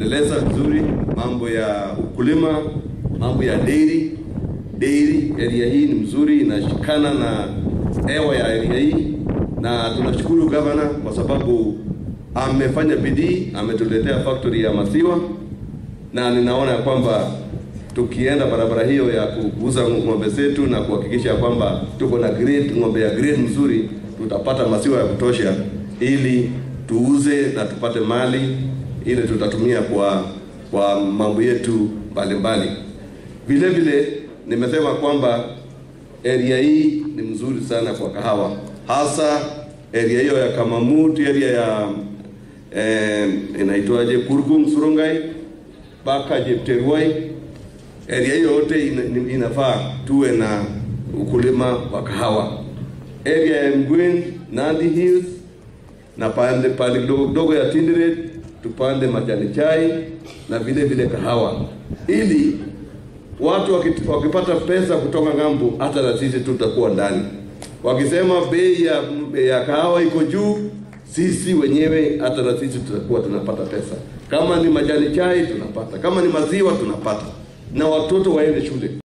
endeleza vizuri mambo ya ukulima, mambo ya dairy. Dairy area hii ni mzuri, inashikana na hewa ya area hii, na tunashukuru gavana kwa sababu amefanya bidii, ametuletea factory ya maziwa, na ninaona ya kwamba tukienda barabara hiyo ya kuuza ng'ombe zetu na kuhakikisha kwamba tuko na grade, ng'ombe ya grade mzuri, tutapata maziwa ya kutosha ili tuuze na tupate mali ile tutatumia kwa kwa mambo yetu mbalimbali. Vile vile nimesema kwamba area hii ni mzuri sana kwa kahawa, hasa area hiyo ya Kamamut, area ya eh, inaitwaje Kurgum Surungai mpaka Jepterwai, area hiyo yote ina, inafaa tuwe na ukulima wa kahawa. Area ya Mgwin, Nandi Hills na pande pale kidogo kidogo ya Tinderet tupande majani chai na vile vile kahawa, ili watu wakipata pesa kutoka ng'ambo, hata na sisi tutakuwa ndani. Wakisema bei ya, ya kahawa iko juu, sisi wenyewe hata na sisi tutakuwa tunapata pesa. Kama ni majani chai tunapata, kama ni maziwa tunapata, na watoto waende shule.